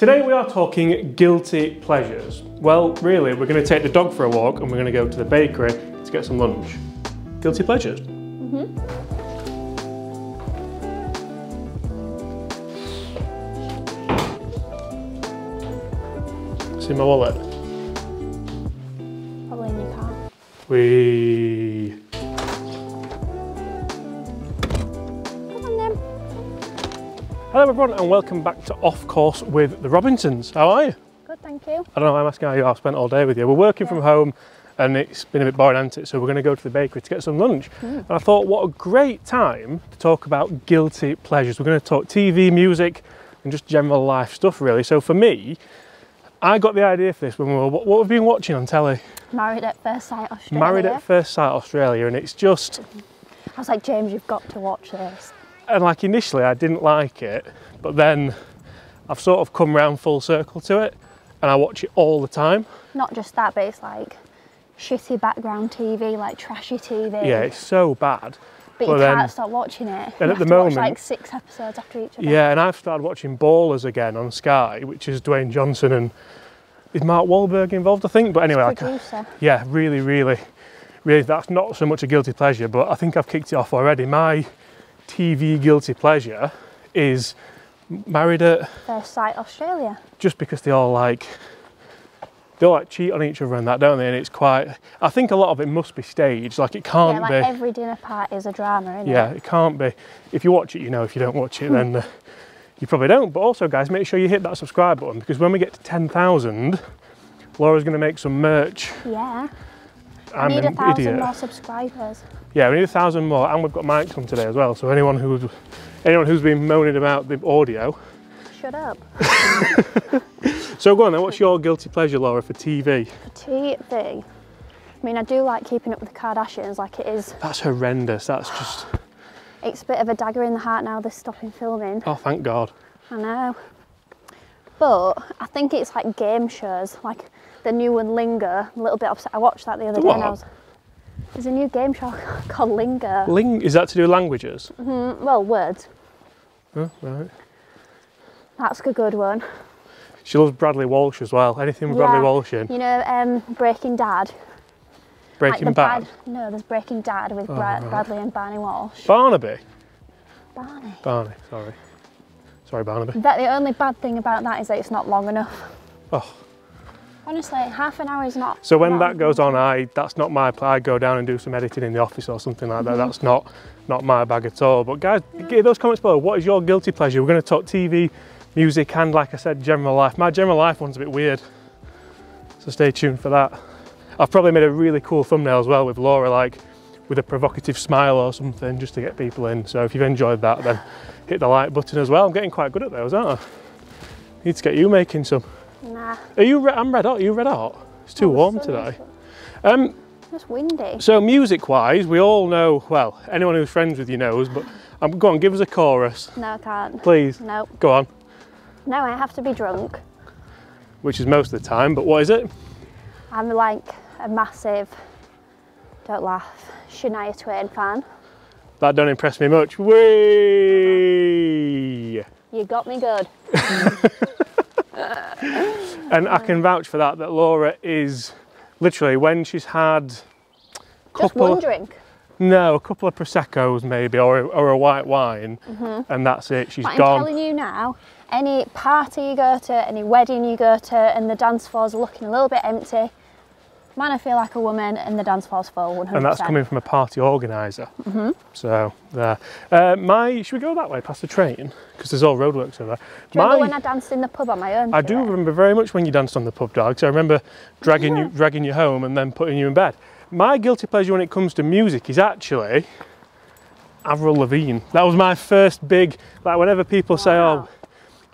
Today we are talking guilty pleasures. Well, really, we're going to take the dog for a walk and we're going to go to the bakery to get some lunch. Guilty pleasures? Mm-hmm. See my wallet? Probably in your car. We. Hello everyone and welcome back to Off Course with the Robinsons. How are you? Good, thank you. I don't know, I'm asking how you are. I've spent all day with you. We're working from home and it's been a bit boring, hasn't it? So we're going to go to the bakery to get some lunch. Mm. And I thought, what a great time to talk about guilty pleasures. We're going to talk TV, music, and just general life stuff, really. So for me, I got the idea for this when we were, what, what have we been watching on telly? Married at First Sight Australia. Married at First Sight Australia, and it's just, I was like, James, you've got to watch this. And like initially I didn't like it, but then I've sort of come round full circle to it, and I watch it all the time. Not just that, but it's like shitty background TV, like trashy TV. Yeah, it's so bad. but well you then- can't stop watching it. and You at the to watch like six episodes after each other. Yeah, and I've started watching Ballers again on Sky, which is Dwayne Johnson and is Mark Wahlberg involved, I think. But anyway, Producer. yeah, really, really, really, that's not so much a guilty pleasure, but I think I've kicked it off already. My TV guilty pleasure is married at First Sight Australia. just because they all like they all like cheat on each other and that, don't they? And it's quite. I think a lot of it must be staged. Like it can't yeah, like be. every dinner party is a drama, isn't Yeah, it? it can't be. If you watch it, you know. If you don't watch it, then uh, you probably don't. But also, guys, make sure you hit that subscribe button because when we get to 10,000, Laura's going to make some merch. Yeah. I I'm need a an thousand idiot. more subscribers. Yeah, we need a thousand more, and we've got mics on today as well. So anyone who's anyone who's been moaning about the audio, Shut up. so go on then. What's your guilty pleasure, Laura, for TV? For TV. I mean, I do like keeping up with the Kardashians. Like it is, That's horrendous. That's just. it's a bit of a dagger in the heart now. They're stopping filming. Oh, thank God. I know. But I think it's like game shows, like the new one Lingo. A little bit upset. I watched that the other The day and? I was. There's a new game show called Lingo. Ling is that to do with languages? Mm, well, words. Oh, right. That's a good one. She loves Bradley Walsh as well. Anything with Bradley Walsh in. You know, um, Breaking Dad. Breaking like Bad. No, there's Breaking Dad with Oh, Brad, right. Bradley and Barney Walsh. Barnaby. Barney. Barney. Sorry. Sorry, Barnaby. That the only bad thing about that is that it's not long enough. Oh. Honestly, half an hour is not. So when that goes on, I that's not my. I go down and do some editing in the office or something like that. Mm-hmm. That's not not my bag at all. But guys, give those comments below. What is your guilty pleasure? We're going to talk TV, music, and like I said, general life. My general life one's a bit weird, so stay tuned for that. I've probably made a really cool thumbnail as well with Laura, like with a provocative smile or something, just to get people in. So if you've enjoyed that, then hit the like button as well. I'm getting quite good at those, aren't I? Need to get you making some. Nah. Are you? Re- I'm red hot. Are you red hot? It's too Oh, warm sun today. Um, It's windy. so music-wise, we all know. Well, anyone who's friends with you knows. But um, go on, give us a chorus, No, I can't. please. No. Go on. No, I have to be drunk. Which is most of the time. But what is it? I'm like a massive, don't laugh, Shania Twain fan. That don't impress me much. Whee! You got me good. And I can vouch for that. That Laura is literally when she's had Just couple. one drink. No, a couple of proseccos maybe, or or a white wine, mm-hmm. and that's it. She's But I'm gone. telling you now, any party you go to, any wedding you go to, and the dance floor's are looking a little bit empty, man, I feel like a woman, and the dance floor's full 100%. and that's coming from a party organizer So there. Uh, my, should we go that way past the train? Because there's all roadworks over there. Do you remember when I danced in the pub on my own? I do it? remember very much when you danced on the pub dog. So I remember dragging you, dragging you home, and then putting you in bed. My guilty pleasure when it comes to music is actually Avril Lavigne. That was my first big. Like whenever people say, Wow. "Oh,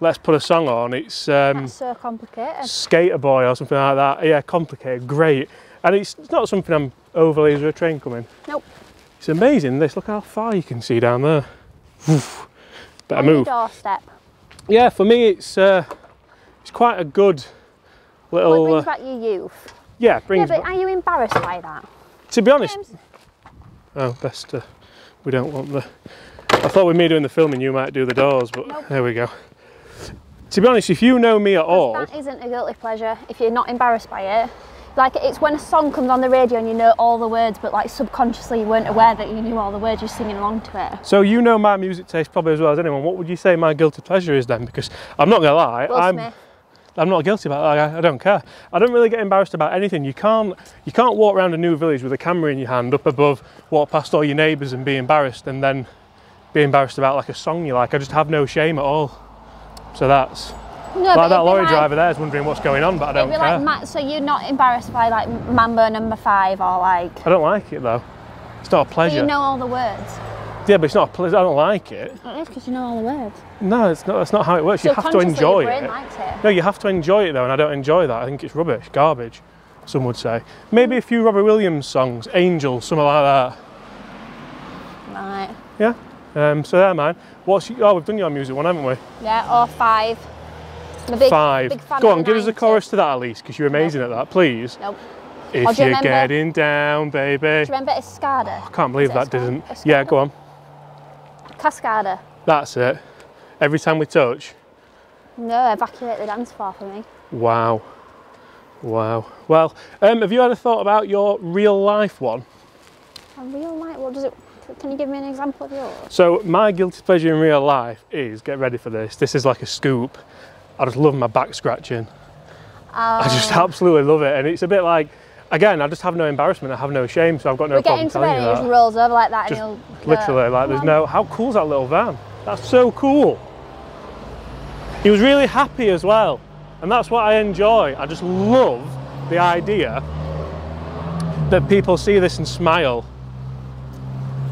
let's put a song on," it's um, so complicated. Skater Boy or something like that. Yeah, complicated, great. And it's, it's not something I'm overly. Is there a train coming? Nope. It's amazing. This look how far you can see down there. Oof. Better On move. doorstep. Yeah, for me it's uh, it's quite a good Well, it little. brings uh, back your youth. yeah, brings. Yeah, but are you embarrassed by that? to be honest, James? oh, best. Uh, we don't want the. I thought with me doing the filming, you might do the doors, but Nope. there we go. To be honest, if you know me at all, That isn't a guilty pleasure if you're not embarrassed by it. Like it's when a song comes on the radio and you know all the words, but like subconsciously you weren't aware that you knew all the words. You're singing along to it. so you know my music taste probably as well as anyone. What would you say my guilty pleasure is then? Because I'm not gonna lie, Will I'm Smith. I'm not guilty about that. I, I don't care. I don't really get embarrassed about anything. You can't you can't walk around a new village with a camera in your hand up above, walk past all your neighbours and be embarrassed, and then be embarrassed about like a song you like. I just have no shame at all. So that's No, like that lorry like- driver there is wondering what's going on, but I don't care. like Ma- so you're not embarrassed by like Mambo Number Five or like. I don't like it though. It's not a But pleasure. you know all the words. yeah, but it's not a pleasure. I don't like it. It is because you know all the words. No, it's not. That's not how it works. You have to enjoy your brain it. likes it. No, you have to enjoy it though, and I don't enjoy that. I think it's rubbish, garbage. Some would say. Maybe a few Robbie Williams songs, Angel, something like that. Right. Yeah. Um, so there, man. What's your, oh, we've done your music one, haven't we? Yeah. Or five. Big, Five. Big fan Go on, give us a chorus to that at least, because you're amazing at that, please. Nope. If do you you're getting down, baby. Do you remember Escada? I can't believe that Escada? didn't. Escada? Yeah, go on. Cascada. That's it. Every time we touch. No, evacuate the dance floor for me. Wow. Wow. Well, um, have you had a thought about your real life one? A real life. What does it? Can you give me an example of yours? So my guilty pleasure in real life is get ready for this. This is like a scoop. I just love my back scratching. I just Um, absolutely love it, and it's a bit like, again, I just have no embarrassment. I have no shame, so I've got no problem telling you and he that. just rolls over like that Just and he'll. Literally, like there's "Come no. How cool is that little van? That's so cool. He was really happy as well, and that's what I enjoy. I just love the idea that people see this and smile.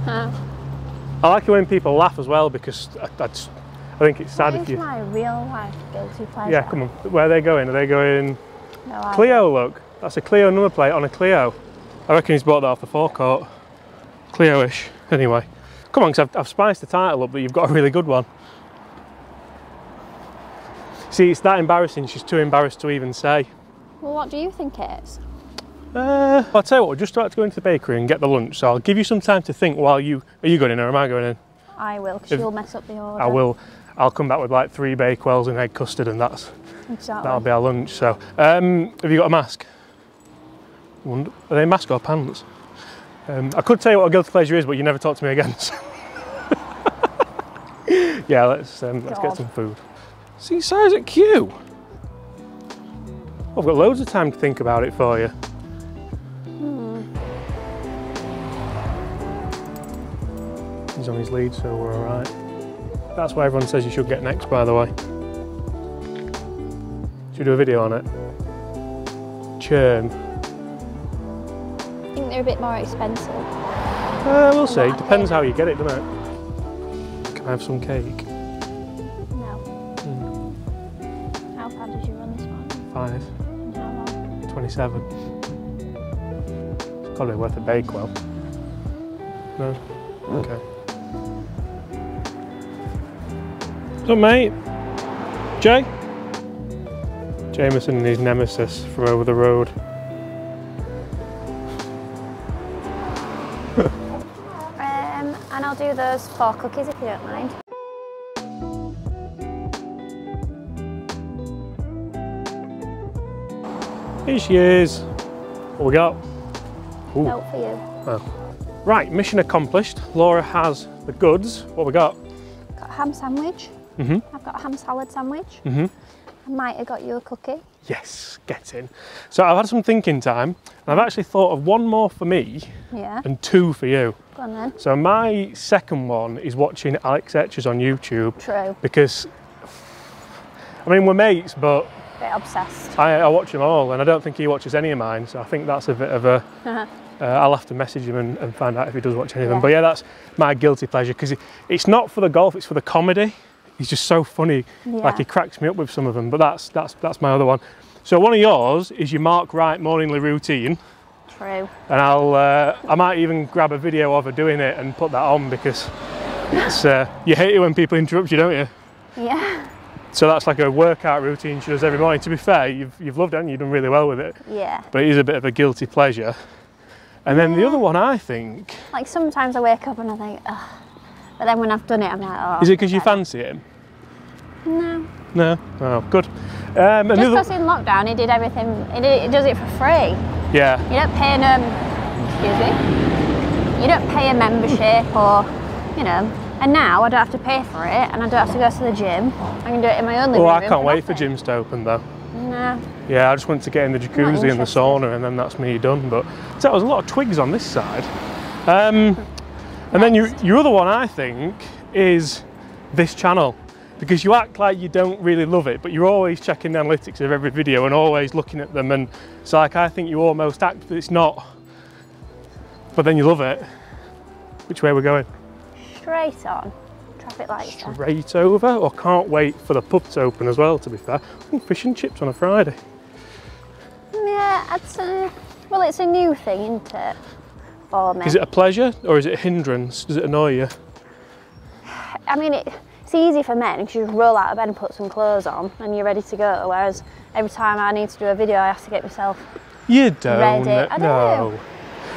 Huh. I like it when people laugh as well because I, I, just, I think it's sad if you. my real life guilty pleasure? Yeah, come on. Where are they going? Are they going No. Clio? Look, that's a Clio number plate on a Clio. I reckon he's bought that off the forecourt. Clio-ish. Anyway, come on, because I've, I've spiced the title up, but you've got a really good one. See, it's that embarrassing. She's too embarrassed to even say. Well, what do you think it is? Uh, I'll tell you what. We're just about to go into the bakery and get the lunch, so I'll give you some time to think while you. Are you going in or am I going in? I will, because you'll mess up the order. I will. I'll come back with like three bakewells and egg custard, and that's Exactly. That'll be our lunch. So, um, have you got a mask? Wonder, are they mask or pants? Um, I could tell you what a guilty pleasure is, but you never talk to me again. so- yeah, let's um, let's get some food. See size at Q. I've got loads of time to think about it for you. On his lead, so we're all right. That's why everyone says you should get next, by the way. Should we do a video on it? Churn. I think they're a bit more expensive. Uh, we'll see. Depends how you get it, doesn't it? Can I have some cake? No. How far did you run this one? Five. How long? 27. It's probably worth a bake, well. No? Okay. What's up, mate? Jay? Jameson and his nemesis from over the road. Um, and I'll do those four cookies if you don't mind. Here she is. What we got? Ooh. Note for you. Right, mission accomplished. Laura has the goods. What we got? Got a ham sandwich. Mhm. I've got a ham salad sandwich. Mhm. I might have got you a cookie. Yes, get in. So I've had some thinking time, and I've actually thought of one more for me Yeah. and two for you. Go on then. So my second one is watching Alex Etches on YouTube True. because, I mean, we're mates, but A Bit obsessed. I, I watch them all, and I don't think he watches any of mine. So I think that's a bit of a. Uh, I'll have to message him and, and find out if he does watch any of them. Yeah. But yeah, that's my guilty pleasure because it's not for the golf; it's for the comedy. He's just so funny. Like he cracks me up with some of them. But that's that's that's my other one. So one of yours is your Mark Wright morningly routine, True. and I'll uh, I might even grab a video of her doing it and put that on because it's uh, you hate it when people interrupt you, don't you? Yeah. So that's like a workout routine she does every morning. To be fair, you've you've loved it and you've done really well with it. Yeah. But it is a bit of a guilty pleasure. And then the other one I think Like sometimes I wake up and I think, ugh. But then when I've done it, I'm like, oh. is it because you fancy him? No. No? Oh, good. Um, Just because in lockdown he did everything, he, did, he does it for free. yeah, You don't pay an, um, excuse me, you don't pay a membership or, you know, and now I don't have to pay for it and I don't have to go to the gym. I can do it in my own living Oh, room. I can't wait for gyms to open though. No. Yeah, I just want to get in the jacuzzi and the sauna, and then that's me done. But so there's a lot of twigs on this side. Um, and then your, Next. your other one, I think, is this channel because you act like you don't really love it, but you're always checking the analytics of every video and always looking at them. And it's like I think you almost act that it's not, but then you love it. Which way we're going? Straight on. Traffic lights. Straight over, or can't wait for the pub to open as well. To be fair, Ooh, fish and chips on a Friday. Yeah, I'd say, well, it's a new thing, isn't it? Oh, for me. Is it a pleasure or is it a hindrance? Does it annoy you? I mean, it, it's easy for men because you just roll out of bed and put some clothes on and you're ready to go. Whereas every time I need to do a video, I have to get myself. You don't. Ready. I no.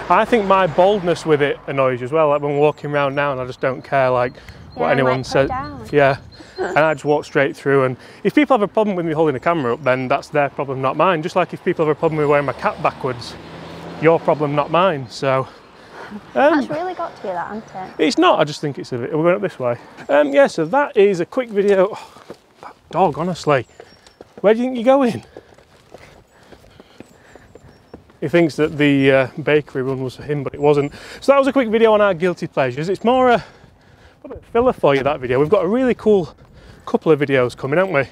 I think my boldness with it annoys you as well. Like when walking around now, and I just don't care like what Yeah, anyone like, put it says. Yeah, and I just walk straight through. And if people have a problem with me holding the camera up, then that's their problem, not mine. Just like if people have a problem with wearing my cap backwards, your problem, not mine. So. Um, That's really got to you, that, hasn't it? It's not. I just think it's a bit. We're going up this way. Um, yeah. So that is a quick video. Oh, that dog, honestly. Where do you think you're going? He thinks that the uh, bakery run was for him, but it wasn't. So that was a quick video on our guilty pleasures. It's more a, a bit filler for you that video. We've got a really cool couple of videos coming, haven't we?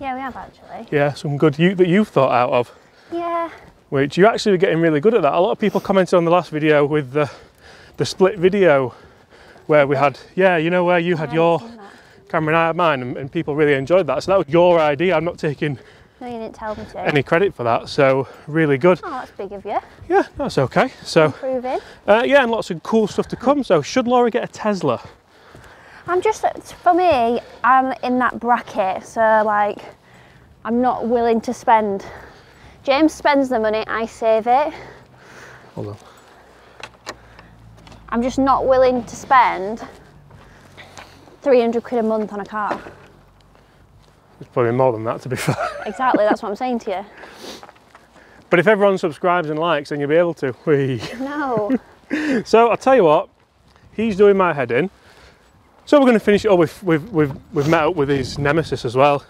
Yeah, we have actually. Yeah, some good you that you've thought out of. Yeah. Which you actually were getting really good at that. A lot of people commented on the last video with the the split video where we had yeah, you know where you had your haven't seen that. camera and I had mine, and, and people really enjoyed that. So that was your idea. I'm not taking No, you didn't tell me to. any credit for that. So really good. Oh, that's big of you. Yeah, that's okay. So Improving. uh, yeah, and lots of cool stuff to come. So should Laura get a Tesla? I'm just, for me, I'm in that bracket, so like, I'm not willing to spend. James spends the money, I save it. Hold on. I'm just not willing to spend 300 quid a month on a car. It's probably more than that to be fair. Exactly, that's what I'm saying to you. But if everyone subscribes and likes, then you'll be able to. Whee. No. So I'll tell you what, he's doing my head in. So we're going to finish it up with, with, with, we've met up with his nemesis as well.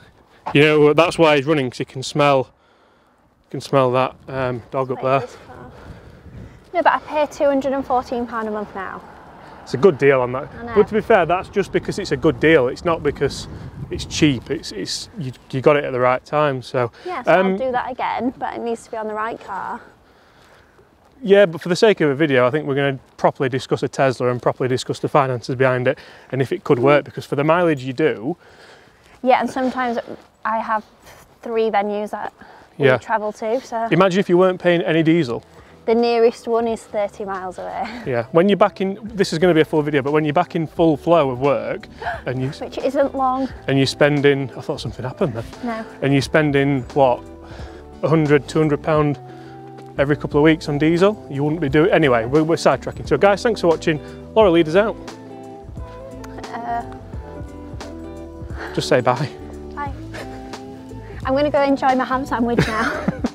You know, that's why he's running, because he can smell, can smell that um, dog up there. No, but I pay £214 a month now. It's a good deal on that. But to be fair, that's just because it's a good deal. It's not because it's cheap. It's, it's you, you got it at the right time. So Yeah, so Um, I'll do that again, but it needs to be on the right car. yeah, but for the sake of a video, I think we're going to properly discuss a Tesla and properly discuss the finances behind it and if it could work. Because for the mileage you do, Yeah, and sometimes I have three venues that we Yeah. travel to, so imagine if you weren't paying any diesel. the nearest one is 30 miles away, Yeah, when you're back in, this is going to be a full video, but when you're back in full flow of work and you which isn't long. and you're spending, I thought something happened then, No. and you're spending what, 100, 200 pound every couple of weeks on diesel, you wouldn't be doing. Anyway, we're, we're sidetracking. So guys, thanks for watching. Laura, lead us out. Uh, Just say bye. bye. I'm going to go enjoy my ham sandwich now.